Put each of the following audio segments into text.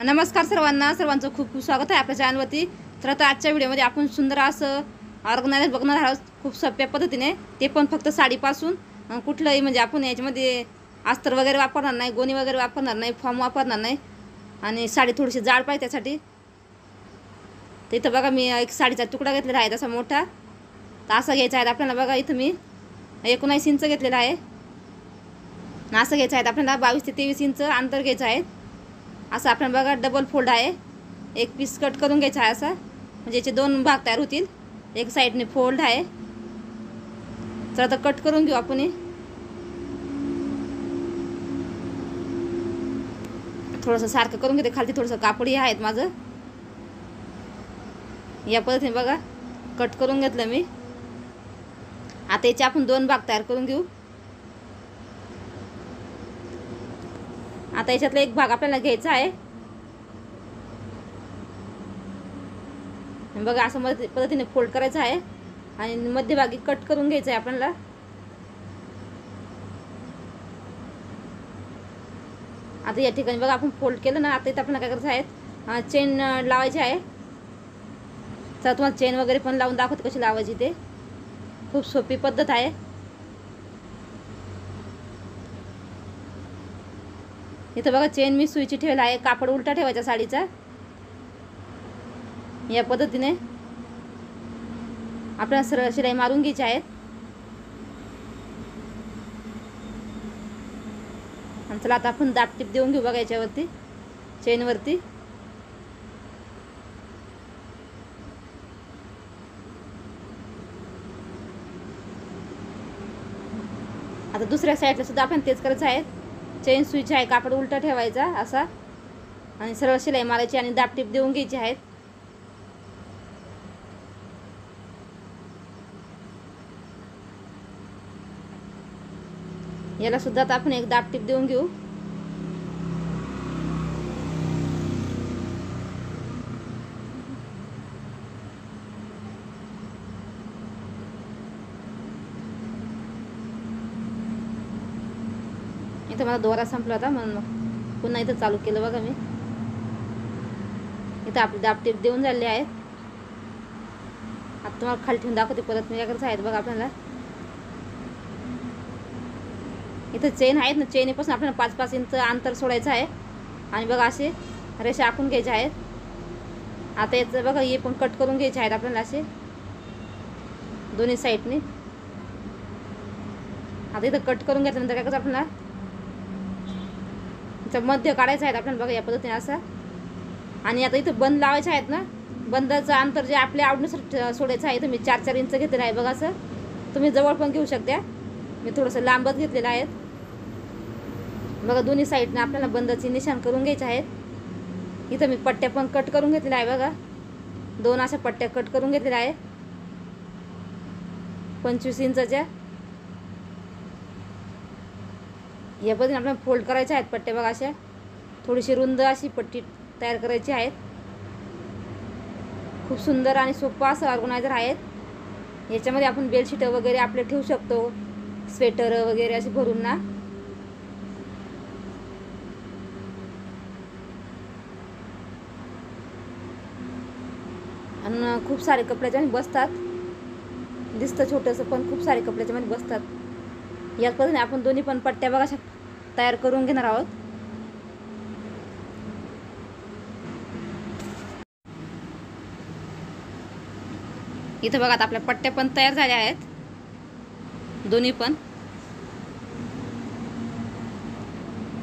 नमस्कार सर्वांना. सर्वांचं खूप खूप स्वागत आहे आपल्या चॅनलवरती. तर आता आजच्या व्हिडिओमध्ये आपण सुंदर असं ऑर्गनायझर बघणार आहोत खूप सोप्या पद्धतीने. ते पण फक्त साडीपासून. कुठलंही म्हणजे आपण याच्यामध्ये अस्तर वगैरे वापरणार नाही गोणी वगैरे वापरणार नाही फॉर्म वापरणार नाही. आणि साडी थोडीशी जाड पाहिजे त्यासाठी. तर इथं बघा मी एक साडीचा तुकडा घेतलेला आहे तसा मोठा. तर असा घ्यायचा आहे आपल्याला बघा इथं मी. एकोणावीस इंच घेतलेला आहे. असं घ्यायचं आहे आपल्याला बावीस ते तेवीस इंच अंतर घ्यायचं आहे. असं आपण बघा डबल फोल्ड आहे. एक पीस कट करून घ्यायचा आहे असा. म्हणजे याचे दोन भाग तयार होतील. एक साईडने फोल्ड आहे. तर आता कट करून घेऊ आपण थोडंसं सारखं करून घेते. खालती थोडंसं कापडी आहेत माझं. या पद्धतीने बघा. कट करून घेतलं मी. आता याचे आपण दोन भाग तयार करून घेऊ. आता याच्यातला एक भाग आपल्याला घ्यायचा आहे. बघा असं मध पद्धतीने फोल्ड करायचं आहे. आणि मध्यभागी कट करून घ्यायचं आहे आपल्याला. आता या ठिकाणी बघा आपण फोल्ड केलं ना आता इथं आपल्याला काय करायचं आहे? चेन लावायची आहे. तर तुम्हाला चेन वगैरे पण लावून दाखवते कशी लावायची ते. खूप सोपी पद्धत आहे. इथं बघा चेन मी सुईची ठेवला आहे. कापड उलटा ठेवायचा साडीचा. या पद्धतीने आपल्याला सरळ शिलाई मारून घ्यायची आहेत. आणि चला आता आपण दापटीप देऊन घेऊ बघा याच्यावरती चेनवरती आता दुसऱ्या साईडला सुद्धा आपण तेच करायचं आहे. चेन स्विच आहे कापड उलटा ठेवायचा असा. आणि सरळ शिलाई मारायची आणि दापटीप देऊन घ्यायची आहेत. याला सुद्धा आता आपण एक दापटीप देऊन घेऊ. इथं मला दोरा संपला होता म्हणून मग पुन्हा इथं चालू केलं बघा मी. इथं आपली दापटीप देऊन झालेली आहेत. आता तुम्हाला खाली ठेवून दाखवते परत मी याकडे आहेत बघा आपल्याला. इथं चेन आहेत ना चेनीपासून आपल्याला पाच पाच इंच अंतर सोडायचं आहे. आणि बघा असे रेषा आखून घ्यायचे आहेत. आता याचं बघा हे पण कट करून घ्यायचे आहेत आपल्याला असे. दोन्ही साईडने. आता इथं कट करून घेतल्यानंतर काय करायचं आपल्याला? मध्य काढायचं आहेत आपल्याला बघा या पद्धतीने असं. आणि आता इथं बंद लावायचे आहेत ना. बंदाचं अंतर जे आपल्या आवडीनुसार सोडायचं आहे तुम्ही चार चार इंच घेतलेलं आहे बघा असं. तुम्ही जवळ पण घेऊ शकता. मी थोडंसं लांबच घेतलेलं आहे बघा दोन्ही साईडनं आपल्याला बंदाचे निशाण करून घ्यायचे आहेत. इथं मी पट्ट्या पण कट करून घेतलेल्या आहे बघा. दोन अशा पट्ट्या कट करून घेतलेल्या आहे पंचवीस इंचाच्या. या पद्धतीने आपल्याला फोल्ड करायच्या आहेत पट्ट्या बघा अशा थोडीशी रुंद अशी पट्टी तयार करायची आहेत. खूप सुंदर आणि सोपं असं ऑर्गनायझर आहेत. याच्यामध्ये आपण बेडशीट वगैरे आपले ठेवू शकतो. स्वेटर वगैरे असे भरून ना. आणि खूप सारे कपड्याच्या बसतात. दिसतं छोटंसं पण खूप सारे कपड्याच्या मध्ये बसतात. याच पद्धतीने आपण दोन्ही पण पट्ट्या बघा तयार करून घेणार आहोत. इथं बघा आता आपल्या पट्ट्या पण तयार झाल्या आहेत. दोन्ही पण.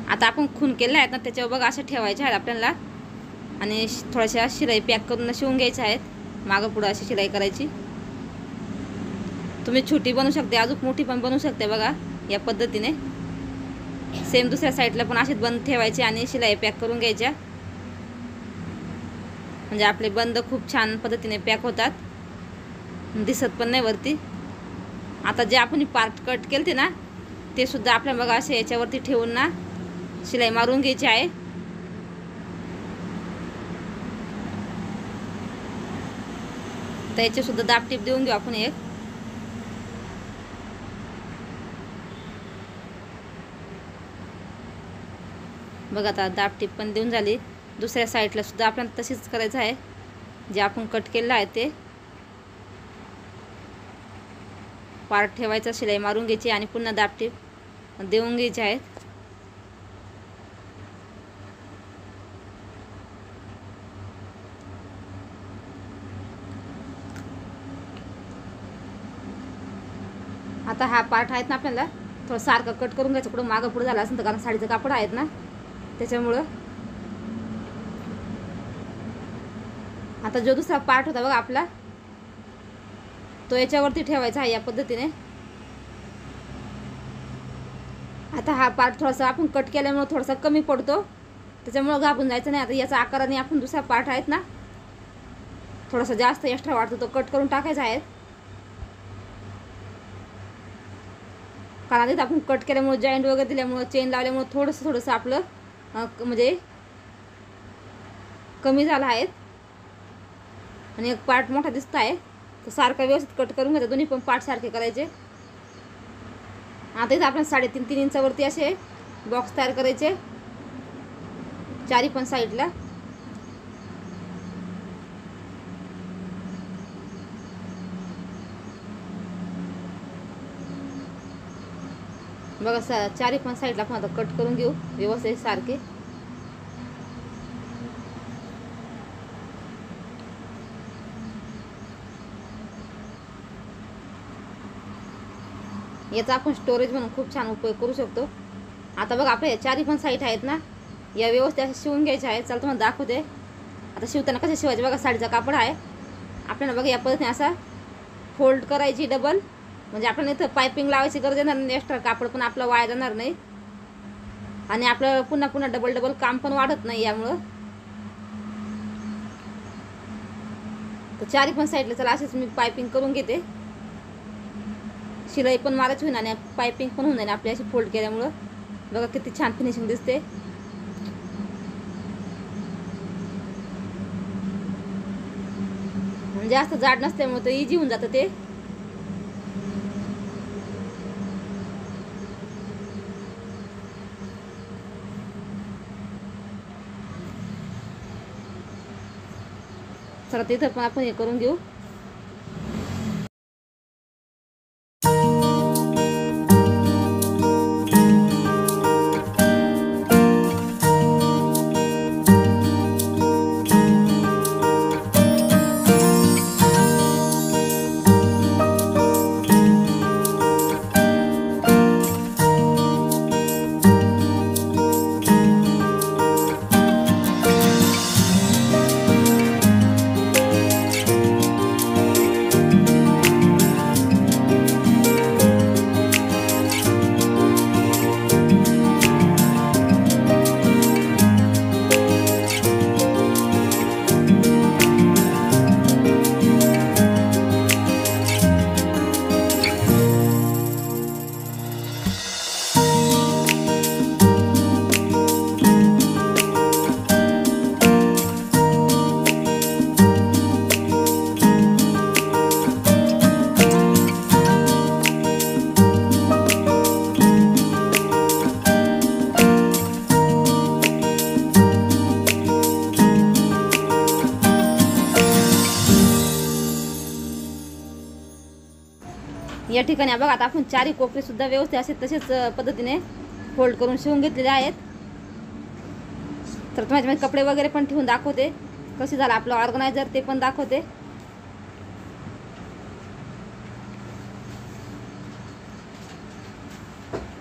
आता आपण खून केलं आहेत ना त्याच्यावर बघा अशा ठेवायच्या आहेत आपल्याला. आणि थोड्याशा शिलाई पॅक करून शिवून घ्यायच्या आहेत. मागं पुढं अशी शिलाई करायची. तुम्ही छोटी बनवू शकते अजून मोठी पण बनवू शकते बघा या पद्धतीने. सेम दुसऱ्या साईडला पण असेच बंद ठेवायचे आणि शिलाई पॅक करून घ्यायच्या. म्हणजे आपले बंद खूप छान पद्धतीने पॅक होतात. दिसत पण नाही वरती. आता जे आपण पार्ट कट केलते ना ते सुद्धा आपल्या बघा असे याच्यावरती ठेवून ना शिलाई मारून घ्यायची आहे. तर सुद्धा दाबटीप देऊन घेऊ आपण एक. बघा आता दाब टीप पण देऊन झाली. दुसऱ्या साईडला सुद्धा आपल्याला तशीच करायचं आहे. जे आपण कट केलेलं आहे ते. पार्ट ठेवायचा शिलाई मारून घ्यायची आणि पुन्हा दापटे देऊन घ्यायची आहेत. आता हा पार्ट आहेत ना आपल्याला. थोडं सारखं कट करून घ्यायचं. कुठं मागं पुढं झालं असेल तर कारण साडीचं कापड आहेत ना. त्याच्यामुळं. आता जो दुसरा पार्ट होता बघा आपला तो याच्यावरती ठेवायचा आहे या पद्धतीने. आता हा पार्ट थोडासा आपण कट केल्यामुळं थोडासा कमी पडतो. त्याच्यामुळं घाबून जायचं नाही. आता याचा आकाराने आपण दुसरा पार्ट आहेत ना थोडासा जास्त एक्स्ट्रा वाटतो तो कट करून टाकायचा आहे. कारण आधीच आपण कट केल्यामुळं जॉईंट वगैरे दिल्यामुळं चेन लावल्यामुळं थोडंसं थोडंसं आपलं म्हणजे कमी झालं आहेत. आणि एक पार्ट मोठा दिसत आहे. तर सारखा व्यवस्थित कट करून घ्यायचा दोन्ही पण पार्ट सारखे करायचे. आता इथं आपण साडेतीन तीन इंचावरती असे बॉक्स तयार करायचे. चारी पण साईडला बघा सा चारी पण साईडला आपण आता कट करून घेऊ. व्यवस्थित सारखे. याचा आपण स्टोरेज म्हणून खूप छान उपयोग करू शकतो. आता बघा आपल्या चारी पण साईड आहेत ना? या व्यवस्थित अशा शिवून घ्यायच्या आहेत. चल तुम्हाला दाखवते. आता शिवताना कसं शिवायचे? बघा साडीचा कापड आहे. आपल्याला बघा या पद्धतीने असा फोल्ड करायची डबल म्हणजे आपण इथं पायपिंग लावायची गरज येणार नाही एक्स्ट्रा कापड पण आपलं वाया जाणार नाही. आणि आपलं पुन्हा पुन्हा डबल डबल काम पण वाढत नाही यामुळं. तर चारी पण साईडला चला असेच मी पायपिंग करून घेते. शिलाई पण मारायची होईन आणि पायपिंग पण होऊन जाईल आपली अशी फोल्ड केल्यामुळं. बघा किती छान फिनिशिंग दिसते. म्हणजे जास्त जाड नसल्यामुळे तर इझी होऊन जातं ते. चला तिथं पण आपण हे करून घेऊ. या ठिकाणी बघा आता आपण चारी कोपरीसुद्धा व्यवस्थित असे तसेच पद्धतीने फोल्ड करून शिवून घेतलेले आहेत. तर तुम्हाला माझे कपडे वगैरे पण ठेवून दाखवते. कसे झालं आपलं ऑर्गनायझर ते पण दाखवते.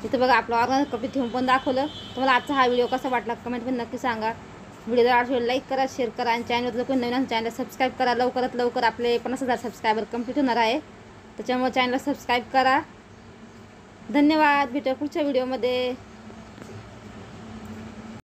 इथं बघा आपलं ऑर्गनायझर कपडे ठेवून पण दाखवलं. तुम्हाला आजचा हा व्हिडिओ कसा वाटला कमेंट पण नक्की सांगा. व्हिडिओ जर आवडला लाईक करा शेअर करा आणि चॅनल कोणी नवीन चॅनल सबस्क्राईब करा. लवकरात लवकर आपले पन्नास हजार सबस्क्रायबर कंप्लीट होणार आहे. त्याच्यामुळे चॅनलला सबस्क्राईब करा. धन्यवाद. भेटूया पुढच्या व्हिडिओमध्ये